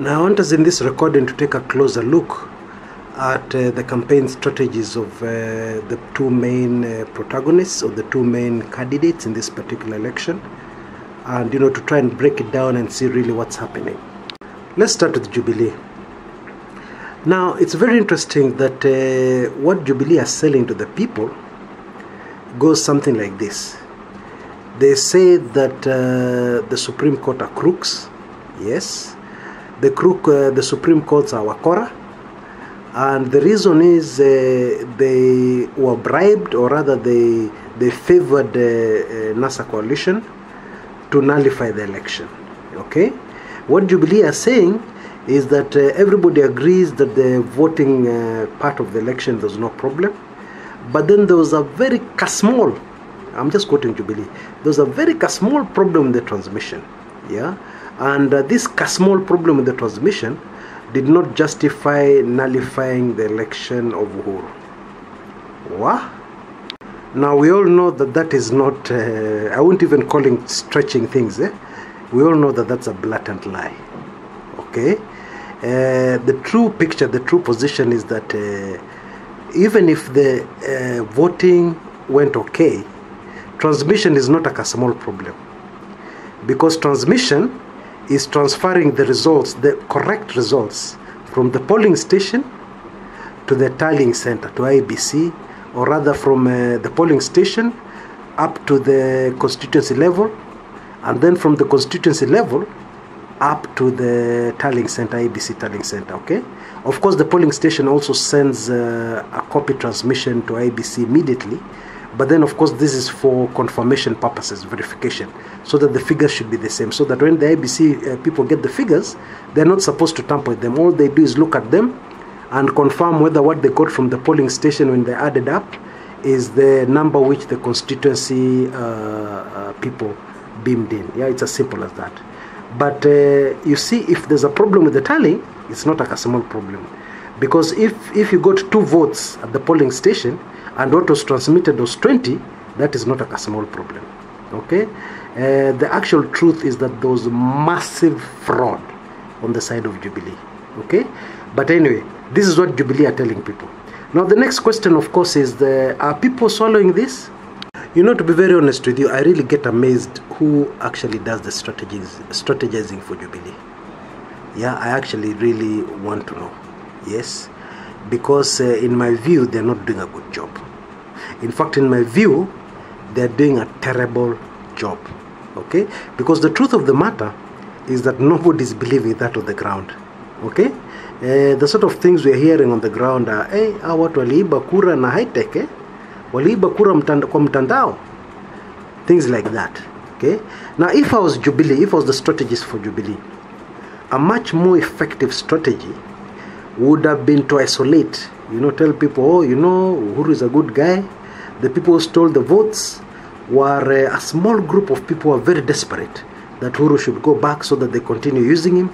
Now, I want us in this recording to take a closer look at uh, the campaign strategies of uh, the two main uh, protagonists or the two main candidates in this particular election, and you know to try and break it down and see really what's happening. Let's start with Jubilee. Now, it's very interesting that uh, what Jubilee are selling to the people goes something like this. They say that uh, the Supreme Court are crooks, yes. The crook, uh, the Supreme Courts are Wakora, and the reason is uh, they were bribed, or rather, they they favored the uh, NASA coalition to nullify the election. Okay, what Jubilee are saying is that uh, everybody agrees that the voting uh, part of the election there's no problem, but then there was a very small. I'm just quoting Jubilee. There was a very small problem in the transmission. Yeah, and uh, this small problem in the transmission did not justify nullifying the election of Uhuru. What? Now we all know that that is not. Uh, I won't even call it stretching things. Eh? We all know that that's a blatant lie. Okay. Uh, the true picture, the true position is that uh, even if the uh, voting went okay, transmission is not a small problem because transmission is transferring the results, the correct results, from the polling station to the tallying center, to IEBC, or rather from uh, the polling station up to the constituency level, and then from the constituency level up to the tallying center, IEBC tallying center. Okay. Of course, the polling station also sends uh, a copy transmission to IEBC immediately, but then of course this is for confirmation purposes, verification, so that the figures should be the same. So that when the IEBC uh, people get the figures, they're not supposed to tamper with them. All they do is look at them and confirm whether what they got from the polling station when they added up is the number which the constituency uh, uh, people beamed in. Yeah, it's as simple as that. But uh, you see, if there's a problem with the tally, it's not like a small problem. Because if, if you got two votes at the polling station and what was transmitted was 20, that is not a small problem. Okay? Uh, the actual truth is that there was massive fraud on the side of Jubilee. Okay? But anyway, this is what Jubilee are telling people. Now, the next question, of course, is the, are people swallowing this? You know, to be very honest with you, I really get amazed who actually does the strategies, strategizing for Jubilee. Yeah, I actually really want to know. Yes, because uh, in my view, they're not doing a good job. In fact, in my view, they're doing a terrible job. Okay, because the truth of the matter is that nobody is believing that on the ground. Okay, uh, the sort of things we're hearing on the ground are, hey, hawa watu waliiba kura na high tech, eh? waliiba kura mtanda, kwa mtandao things like that okay now if i was jubilee if i was the strategist for jubilee a much more effective strategy would have been to isolate you know tell people oh you know uhuru is a good guy the people stole the votes were uh, a small group of people who are very desperate that uhuru should go back so that they continue using him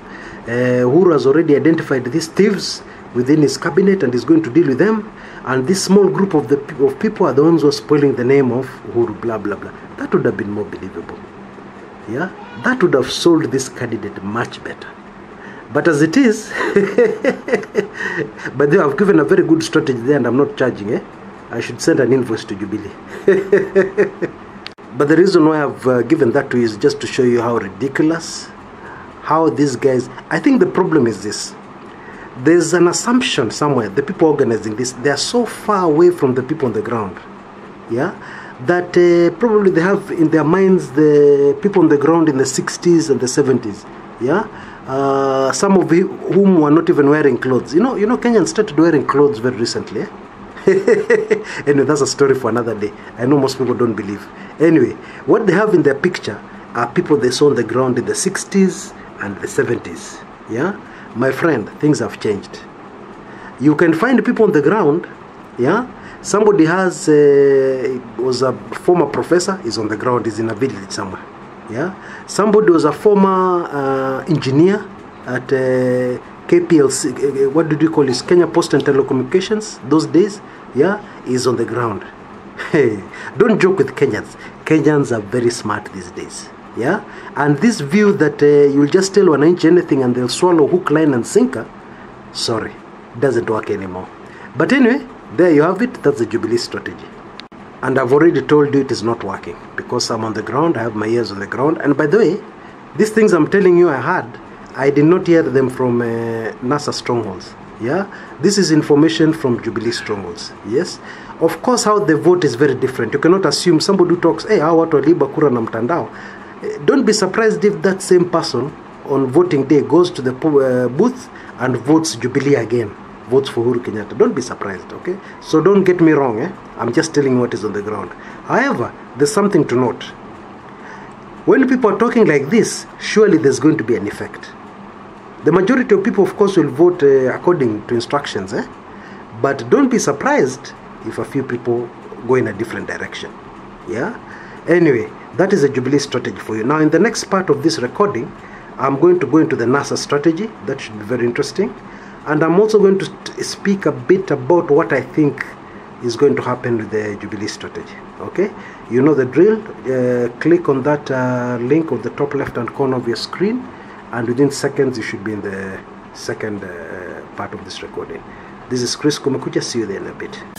uh, uhuru has already identified these thieves within his cabinet and is going to deal with them. And this small group of the of people are the ones who are spoiling the name of Uhuru, blah blah blah. That would have been more believable. Yeah, that would have sold this candidate much better. But as it is, but they have given a very good strategy there, and I'm not charging. Eh? I should send an invoice to Jubilee. but the reason why I've uh, given that to you is just to show you how ridiculous, how these guys. I think the problem is this there's an assumption somewhere the people organizing this they are so far away from the people on the ground yeah that uh, probably they have in their minds the people on the ground in the 60s and the 70s yeah uh, some of whom were not even wearing clothes you know you know kenyans started wearing clothes very recently eh? anyway that's a story for another day i know most people don't believe anyway what they have in their picture are people they saw on the ground in the 60s and the 70s yeah my friend, things have changed. You can find people on the ground, yeah. Somebody has uh, was a former professor, is on the ground, is in a village somewhere, yeah. Somebody was a former uh, engineer at uh, KPLC. what did you call this? Kenya Post and Telecommunications. Those days, yeah, is on the ground. Hey, don't joke with Kenyans. Kenyans are very smart these days. yeah and this view that uh, you'll just tell wananchi anything and they'll swallow hook line and sinker sorry doesn't work anymore but anyway there you have it that's the jubilee strategy and i've already told you it is not working because i'm on the ground i have my ears on the ground and by the way these things i'm telling you i had i did not hear them from uh, nasa strongholds yeah this is information from jubilee strongholds yes of course how they vote is very different you cannot assume somebody who talks hey hao watu waliiba kura na mtandao Eh, don't be surprised if that same person on voting day goes to the uh, booth and votes jubilee again votes for Uhuru Kenyatta. Don't be surprised, okay? So don't get me wrong, eh? I'm just telling what is on the ground. However, there's something to note. When people are talking like this, surely there's going to be an effect. The majority of people, of course, will vote uh, according to instructions, eh? But don't be surprised if a few people go in a different direction. Yeah? Anyway, that is a Jubilee strategy for you. Now, in the next part of this recording, I'm going to go into the NASA strategy. That should be very interesting. And I'm also going to speak a bit about what I think is going to happen with the Jubilee strategy. Okay? You know the drill. Uh, click on that uh, link on the top left hand corner of your screen, and within seconds, you should be in the second uh, part of this recording. This is Chris Kumekucha. See you there in a bit.